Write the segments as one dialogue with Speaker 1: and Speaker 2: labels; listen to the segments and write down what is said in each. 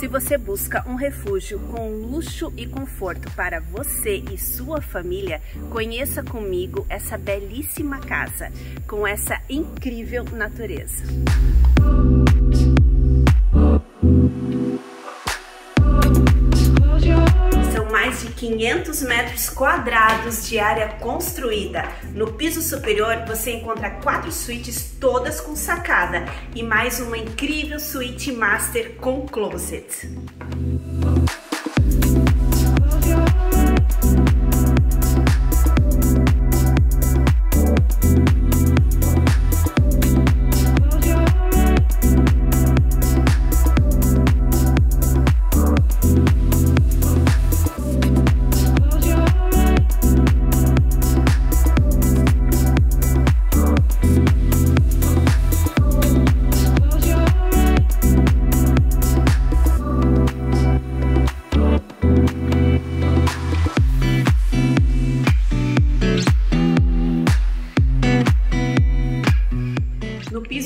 Speaker 1: Se você busca um refúgio com luxo e conforto para você e sua família, conheça comigo essa belíssima casa com essa incrível natureza. 500 metros quadrados de área construída. No piso superior você encontra quatro suítes todas com sacada e mais uma incrível suíte master com closet.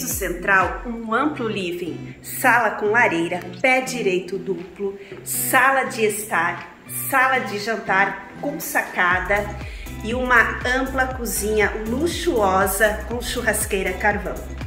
Speaker 1: Central um amplo living, sala com lareira, pé direito duplo, sala de estar, sala de jantar com sacada e uma ampla cozinha luxuosa com churrasqueira carvão.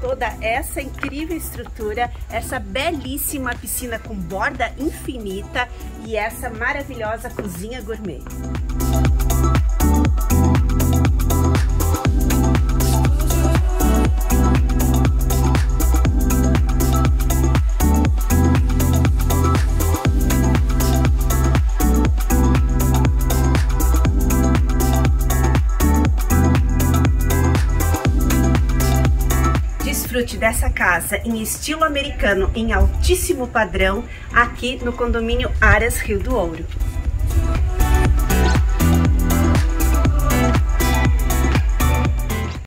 Speaker 1: Toda essa incrível estrutura, essa belíssima piscina com borda infinita e essa maravilhosa cozinha gourmet. Desfrute dessa casa em estilo americano em altíssimo padrão aqui no condomínio Aras Rio do Ouro.